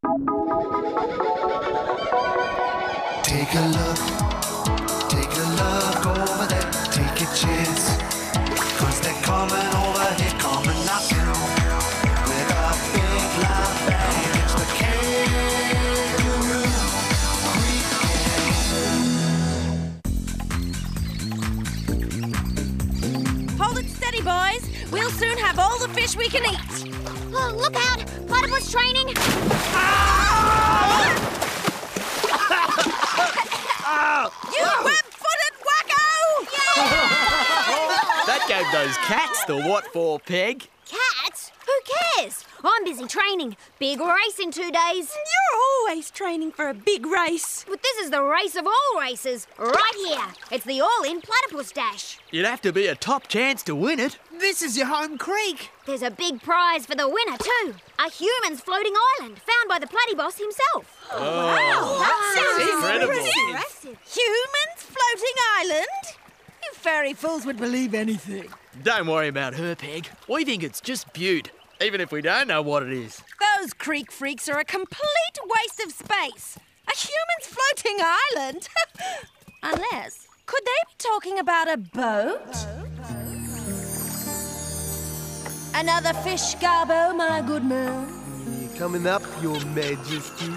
Take a look, take a look over there, take a chance. Cause they're coming over here, coming knocking. With a big loud bang, it's the kangaroo. Hold it steady, boys. We'll soon have all the fish we can eat. Oh, look out! Platypus training! You oh. web-footed wacko! That gave those cats the what for, Peg? Cats? Who cares? I'm busy training. Big race in two days. You're always training for a big race. But this is the race of all races, right here. It's the all-in platypus dash. You'd have to be a top chance to win it. This is your home creek. There's a big prize for the winner too. A human's floating island found by the platyboss himself. Oh. Wow, that sounds Incredible. Impressive. Humans floating island? You fairy fools would believe anything. Don't worry about her, Peg. We think it's just beaut, even if we don't know what it is. Those creek freaks are a complete waste of space. A human's floating island? Unless, could they be talking about a boat? Another fish, Garbo, my good man. Coming up, Your Majesty.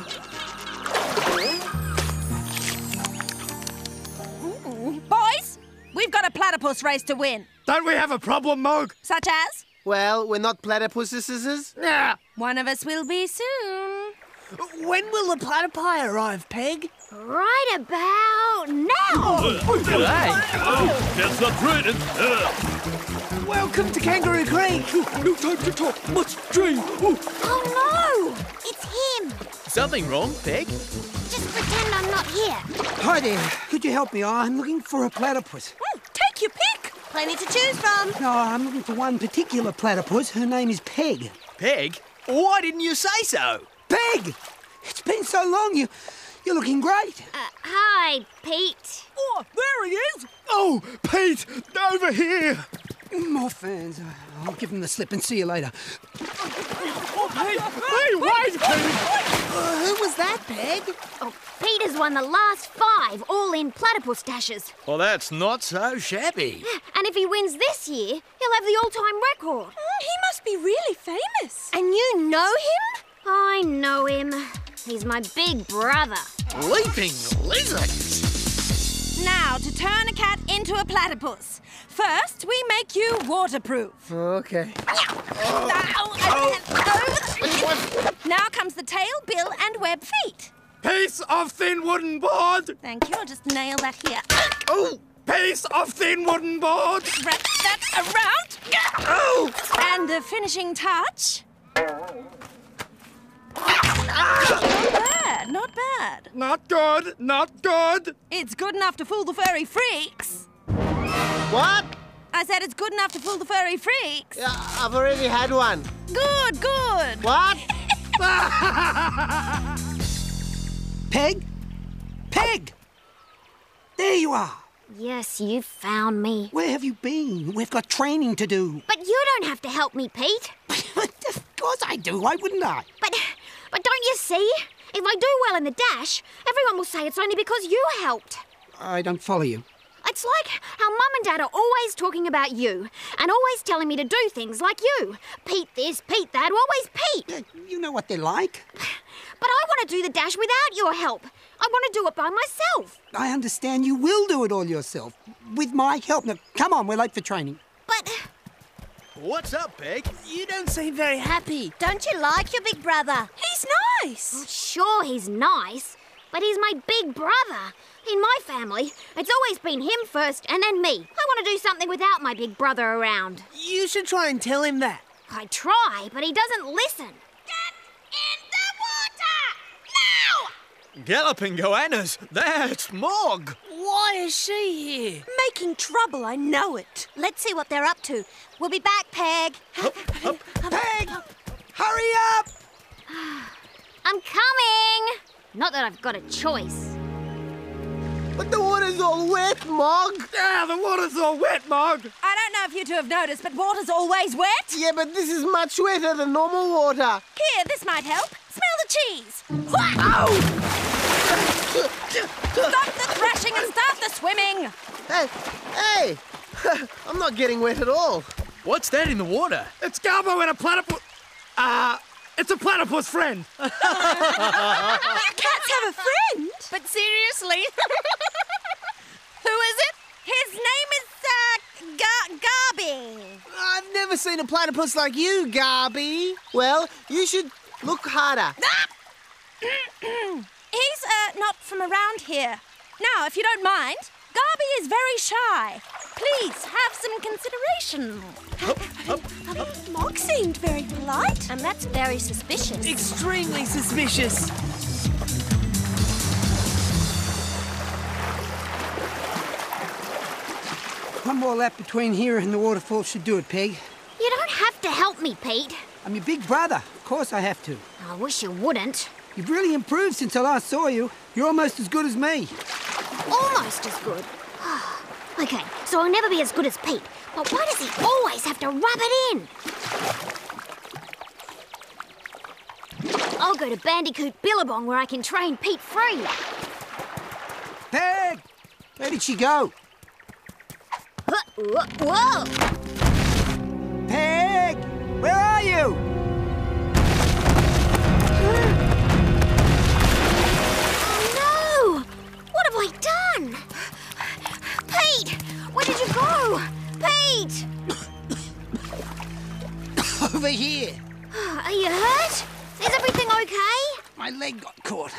Boys, we've got a platypus race to win. Don't we have a problem, Mog? Such as? Well, we're not platypuses. Yeah. One of us will be soon. When will the platypi arrive, Peg? Right about now. That's not right. Welcome to Kangaroo Creek. No time to talk. Must dream. Oh no! It's him. Something wrong, Peg? Just pretend I'm not here. Hi there. Could you help me? I'm looking for a platypus. Hmm, take your pick. Plenty to choose from. No, I'm looking for one particular platypus. Her name is Peg. Peg? Why didn't you say so? Peg! It's been so long. You, you're looking great. Uh, hi, Pete. Oh, there he is. Oh, Pete, over here. More fans. I'll give them the slip and see you later. Oh, Hey, hey, wait, Pete. Uh, who was that, Peg? Oh, Peter's won the last five all-in platypus dashes. Well, that's not so shabby. And if he wins this year, he'll have the all-time record. Uh, he must be really famous. And you know him? I know him. He's my big brother. Leaping lizards. Now, to turn a cat into a platypus. First, we make you waterproof. Okay. Now comes the tail, bill, and web feet. Piece of thin wooden board. Thank you. I'll just nail that here. Oh, piece of thin wooden board. Wrap that around. Oh, And the finishing touch. Not bad, not bad. not good, not good. It's good enough to fool the furry freaks. What? I said it's good enough to fool the furry freaks. Yeah, I've already had one. Good, good. What? Peg? Peg! There you are. Yes, you found me. Where have you been? We've got training to do. But you don't have to help me, Pete. of course I do. Why wouldn't I? But, but don't you see? If I do well in the dash, everyone will say it's only because you helped. I don't follow you. It's like how Mum and Dad are always talking about you and always telling me to do things like you. Pete this, Pete that, always Pete. Uh, You know what they're like. But I want to do the dash without your help. I want to do it by myself. I understand you will do it all yourself. With my help. Now, come on, we're late for training. But What's up, Peg? You don't seem very happy. Don't you like your big brother? He's nice. sure, he's nice. But he's my big brother. In my family, it's always been him first and then me. I want to do something without my big brother around. You should try and tell him that. I try, but he doesn't listen. Get in the water! Now! Galloping goannas. That's Mog. Why is she here? Making trouble, I know it. Let's see what they're up to. We'll be back, Peg. Peg! Hurry up! I'm coming! Not that I've got a choice. But the water's all wet, Mog. Ah, the water's all wet, Mog. I don't know if you two have noticed, but water's always wet. Yeah, but this is much wetter than normal water. Here, this might help. Smell the cheese. Oh! Stop the thrashing and start the swimming! Hey, hey! I'm not getting wet at all. What's that in the water? It's Garbo and a platypus. Uh, it's a platypus friend. Cats have a friend! But seriously? Who is it? His name is, uh, Gar- Garby. I've never seen a platypus like you, Garby. Well, you should look harder. He's, uh, not from around here. Now, if you don't mind, Garby is very shy. Please have some consideration. Mog seemed very polite. And that's very suspicious. Extremely suspicious. One more lap between here and the waterfall should do it, Peg. You don't have to help me, Pete. I'm your big brother. Of course I have to. I wish you wouldn't. You've really improved since I last saw you. You're almost as good as me. Almost as good. Okay, so I'll never be as good as Pete. But why does he always have to rub it in? I'll go to Bandicoot Billabong where I can train Pete free. Peg! Where did she go? Whoa! Peg! Where are you? Pete! Where did you go? Pete! Over here. Ah, are you hurt? Is everything okay? My leg got caught.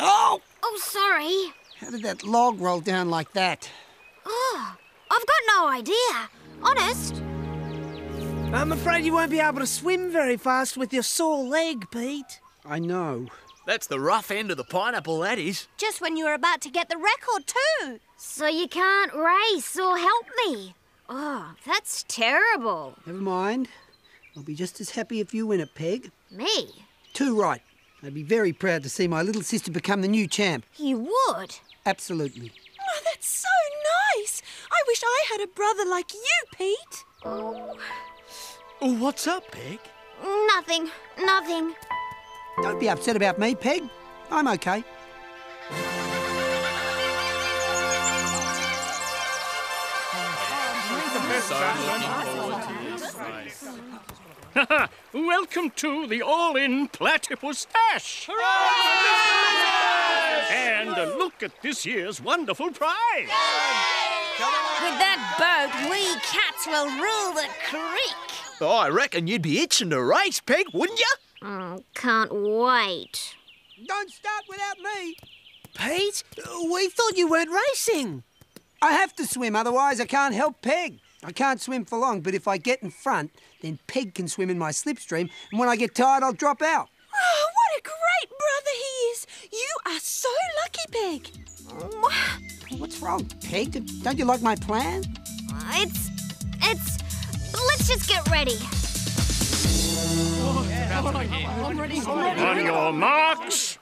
Oh! Oh, sorry. How did that log roll down like that? Oh, I've got no idea. Honest. I'm afraid you won't be able to swim very fast with your sore leg, Pete. I know. That's the rough end of the pineapple, that is. Just when you were about to get the record, too. So you can't race or help me. Oh, that's terrible. Never mind. I'll be just as happy if you win it, Peg. Me? Too right. I'd be very proud to see my little sister become the new champ. You would? Absolutely. Oh, that's so nice. I wish I had a brother like you, Pete. Oh, Oh, what's up, Peg? nothing. Nothing. Don't be upset about me, Peg. I'm okay. Welcome to the all-in platypus dash. And a look at this year's wonderful prize. With that boat, we cats will rule the creek. Oh, I reckon you'd be itching to race, Peg, wouldn't you? Oh, can't wait. Don't start without me. Pete, we thought you weren't racing. I have to swim, otherwise I can't help Peg. I can't swim for long, but if I get in front, then Peg can swim in my slipstream, and when I get tired, I'll drop out. Oh, what a great brother he is. You are so lucky, Peg. What's wrong, Peg? Don't you like my plan? It's. It's. Let's just get ready. On your marks.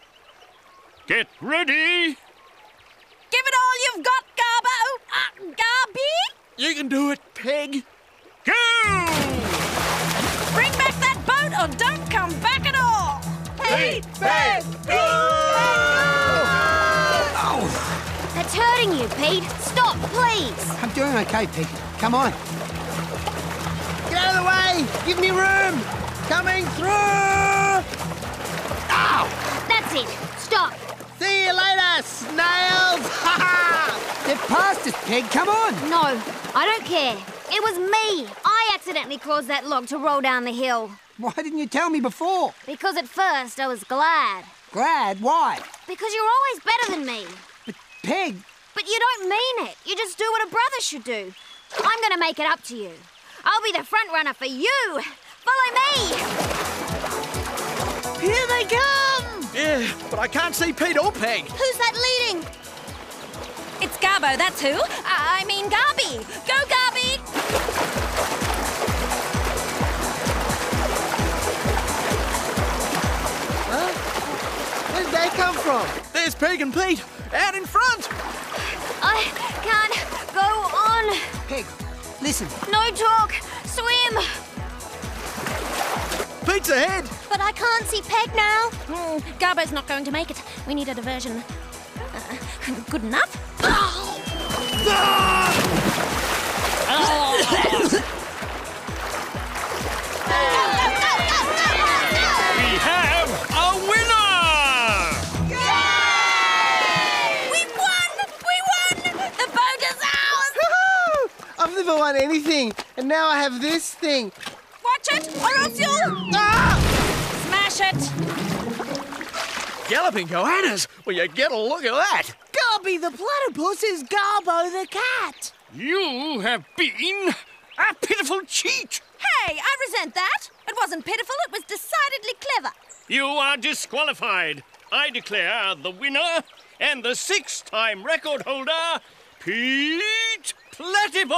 Get ready. Give it all you've got, Garbo. Uh, Garby? You can do it, Peg. Go! Bring back that boat or don't come back at all. Pete, Peg, That's hurting you, Pete. Stop, please. I'm doing okay, Pete. Come on. Get out of the way! Give me room! Coming through! Ow! That's it. Stop. See you later, snails! Ha ha! They're past us, Peg. Come on. No, I don't care. It was me. I accidentally caused that log to roll down the hill. Why didn't you tell me before? Because at first I was glad. Glad? Why? Because you're always better than me. But, Peg, But you don't mean it. You just do what a brother should do. I'm going to make it up to you. I'll be the front runner for you. Follow me. Here they come! Yeah, but I can't see Pete or Peg. Who's that leading? It's Garbo, that's who. I I mean Garby. Go, Garby. Where did they come from? There's Peg and Pete out in front. I can't go on. Peg, listen. No talk. Swim. Ahead. but I can't see Peg now. Hmm, Garbo's not going to make it. We need a diversion. Uh, good enough? We have a winner! We won! We won! The boat is ours! I've never won anything, and now I have this thing. Watch it, or else you'll Ah! smash it! Galloping goannas! Will you get a look at that? Garby the platypus is Garbo the cat. You have been a pitiful cheat! Hey, I resent that. It wasn't pitiful, it was decidedly clever. You are disqualified. I declare the winner and the six time record holder, Pete Platypus!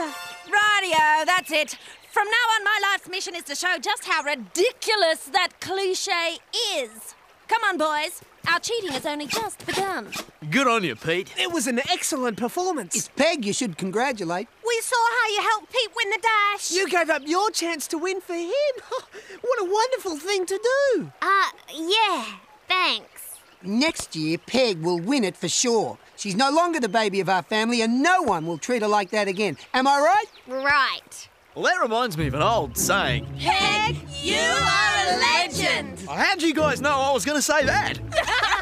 Never prosper. Rightio, that's it. From now on, my life's mission is to show just how ridiculous that cliche is. Come on, boys. Our cheating has only just begun. Good on you, Pete. It was an excellent performance. It's Peg you should congratulate. We saw how you helped Pete win the dash. You gave up your chance to win for him. what a wonderful thing to do. Uh, yeah, thanks. Next year, Peg will win it for sure. She's no longer the baby of our family, and no one will treat her like that again. Am I right? Right. Well, that reminds me of an old saying. Peg, you are a legend. How'd you guys know I was going to say that?